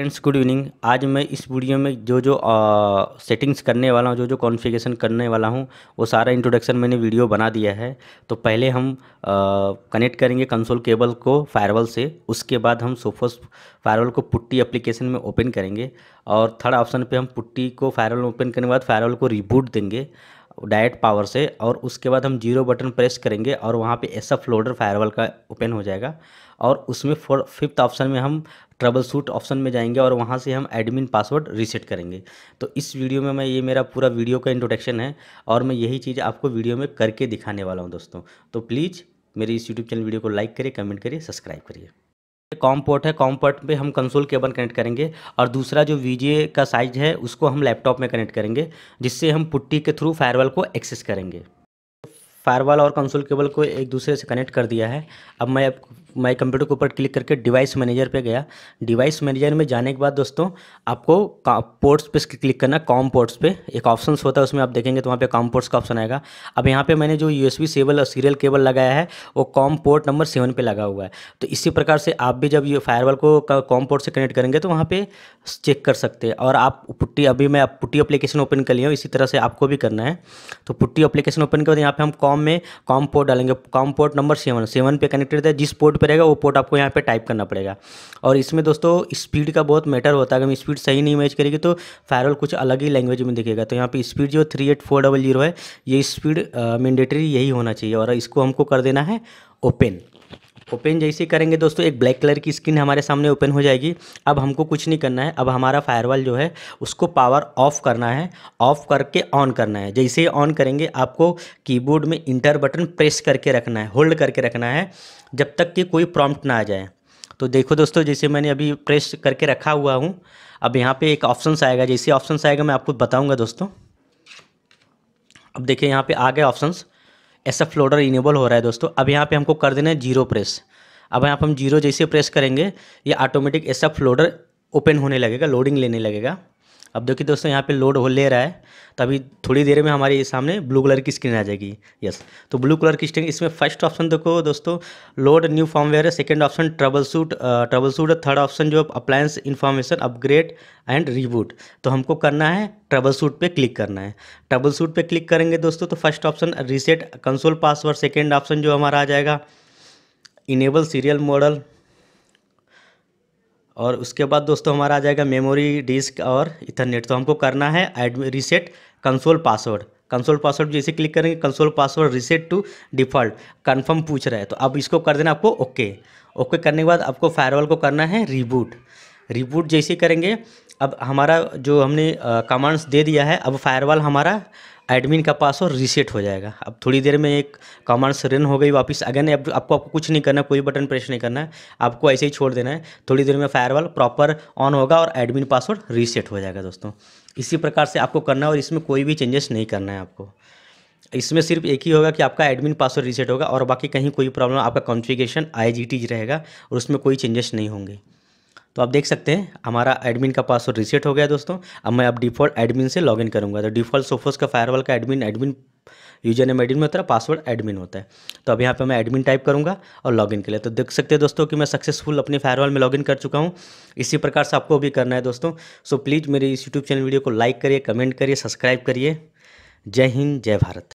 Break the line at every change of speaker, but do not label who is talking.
Friends good evening आज मैं इस वीडियो में जो जो सेटिंग्स करने वाला हूँ, जो जो कॉन्फ़िगरेशन करने वाला हूँ, वो सारा इंट्रोडक्शन मैंने वीडियो बना दिया है। तो पहले हम कनेक्ट करेंगे कंसोल केबल को फायरवॉल से। उसके बाद हम सोफोस फायरवॉल को पुट्टी एप्लीकेशन में ओपन करेंगे। और थर्ड ऑप्शन पे हम पुट्टी को फायरवॉल ओपन करने के बाद फायरवॉल को रिबूट देंगे। डायरेक्ट पावर से और उसके बाद हम ज़ीरो बटन प्रेस करेंगे और वहाँ पे एस एफ़ लोडर फायरवॉल का ओपन हो जाएगा और उसमें फोर फिफ्थ ऑप्शन में हम ट्रबल सूट ऑप्शन में जाएँगे और वहाँ से हम एडमिन पासवर्ड रीसेट करेंगे। तो इस वीडियो में मैं, ये मेरा पूरा वीडियो का इंट्रोडक्शन है और मैं यही चीज़ आपको वीडियो में करके दिखाने वाला हूँ दोस्तों। तो प्लीज़ मेरे इस यूट्यूब चैनल वीडियो को लाइक करिए कमेंट करिए सब्सक्राइब करिए। कॉम पोर्ट है कॉम पोर्ट पे हम कंसोल केबल कनेक्ट करेंगे और दूसरा जो वीजे का साइज़ है, उसको हम लैपटॉप में कनेक्ट करेंगे, जिससे हम पुट्टी के थ्रू फायरवॉल को एक्सेस करेंगे। फायरवॉल और कंसोल केबल को एक दूसरे से कनेक्ट कर दिया है। अब मैं मैं कंप्यूटर के ऊपर क्लिक करके डिवाइस मैनेजर पे गया। डिवाइस मैनेजर में जाने के बाद दोस्तों, आपको पोर्ट्स पे क्लिक करना, कॉम पोर्ट्स पे। एक ऑप्शन होता है, उसमें आप देखेंगे तो वहाँ पे कॉम पोर्ट्स का ऑप्शन आएगा। अब यहाँ पे मैंने जो यू एस सेबल और सीरियल केबल लगाया है, वो कॉम पोर्ट नंबर सेवन पर लगा हुआ है। तो इसी प्रकार से आप भी जब ये फायरवॉल को कॉम पोर्ट से कनेक्ट करेंगे तो वहाँ पर चेक कर सकते हैं। और आप पुट्टी, अभी मैं पुट्टी अप्लीकेशन ओपन कर लिया हूँ, इसी तरह से आपको भी करना है। तो पुट्टी अप्लीकेशन ओपन के बाद यहाँ पे हम कॉम में कॉम पोर्ट डालेंगे। Com port number seven seven पे कनेक्टेड है, जिस पोर्ट पर रहेगा वो पोर्ट आपको यहाँ पे टाइप करना पड़ेगा। और इसमें दोस्तों स्पीड का बहुत मैटर होता है। अगर स्पीड सही नहीं मैच करेगी तो फायरल कुछ अलग ही लैंग्वेज में दिखेगा। तो यहाँ पे स्पीड जो three eight four double zero है, ये स्पीड मैंडेटरी यही होना चाहिए और इसको हमको कर देना है ओपन ओपन जैसे करेंगे दोस्तों, एक ब्लैक कलर की स्क्रीन हमारे सामने ओपन हो जाएगी। अब हमको कुछ नहीं करना है। अब हमारा फायरवॉल जो है, उसको पावर ऑफ़ करना है। ऑफ़ करके ऑन करना है। जैसे ही ऑन करेंगे, आपको कीबोर्ड में इंटर बटन प्रेस करके रखना है। होल्ड करके रखना है, जब तक कि कोई प्रॉम्प्ट ना आ जाए। तो देखो दोस्तों, जैसे मैंने अभी प्रेस करके रखा हुआ हूँ, अब यहाँ पे एक ऑप्शन आएगा। जैसे ऑप्शन आएगा, मैं आपको बताऊँगा दोस्तों। अब देखिए, यहाँ पे आ गए ऑप्शंस। ऐसा फ्लोडर इनेबल हो रहा है दोस्तों। अब यहाँ पे हमको कर देना है ज़ीरो प्रेस अब यहाँ पर हम ज़ीरो जैसे प्रेस करेंगे, ये ऑटोमेटिक ऐसा फ्लोडर ओपन होने लगेगा लोडिंग लेने लगेगा। अब देखिए दोस्तों, यहाँ पे लोड हो ले रहा है तो अभी थोड़ी देर में हमारे सामने ब्लू कलर की स्क्रीन आ जाएगी। यस तो ब्लू कलर की स्क्रीन इसमें फ़र्स्ट ऑप्शन देखो दोस्तों लोड न्यू फॉर्मवेयर है second option troubleshoot troubleshoot third option जो appliance information upgrade and reboot तो हमको करना है ट्रबल सूट पे क्लिक करना है। ट्रबल सूट पे क्लिक करेंगे दोस्तों तो first option reset console password second option जो हमारा आ जाएगा इनेबल सीरियल मॉडल और उसके बाद दोस्तों हमारा आ जाएगा मेमोरी डिस्क और इथरनेट तो हमको करना है admin reset console password console password जैसे क्लिक करेंगे console password reset to default confirm पूछ रहा है तो अब इसको कर देना आपको ओके ओके करने के बाद आपको फायरवॉल को करना है रिबूट रिबूट जैसे करेंगे, अब हमारा जो हमने कमांड्स दे दिया है, अब फायरवॉल हमारा एडमिन का पासवर्ड रीसेट हो जाएगा। अब थोड़ी देर में एक कमांड्स रन हो गई वापस। अगेन अब आपको आपको कुछ नहीं करना, कोई बटन प्रेस नहीं करना है। आपको ऐसे ही छोड़ देना है। थोड़ी देर में फायरवॉल प्रॉपर ऑन होगा और एडमिन पासवर्ड रीसेट हो जाएगा दोस्तों। इसी प्रकार से आपको करना है और इसमें कोई भी चेंजेस नहीं करना है आपको। इसमें सिर्फ़ एक ही होगा कि आपका एडमिन पासवर्ड रीसेट होगा और बाकी कहीं कोई प्रॉब्लम आपका कॉन्फ़िगरेशन आई रहेगा और उसमें कोई चेंजेस नहीं होंगे। तो आप देख सकते हैं, हमारा एडमिन का पासवर्ड रीसेट हो गया दोस्तों। अब मैं अब डिफ़ॉल्ट एडमिन से लॉगिन करूँगा। तो डिफ़ॉल्ट सोफोस का फायरवॉल का admin admin user name admin में होता है पासवर्ड एडमिन होता है। तो अब यहाँ पे मैं एडमिन टाइप करूँगा और लॉगिन के लिए। तो देख सकते हैं दोस्तों कि मैं सक्सेसफुल अपने फायरवॉल में लॉगिन कर चुका हूँ। इसी प्रकार से आपको भी करना है दोस्तों। सो प्लीज़ मेरे इस यूट्यूब चैनल वीडियो को लाइक करिए कमेंट करिए सब्सक्राइब करिए। जय हिंद, जय भारत।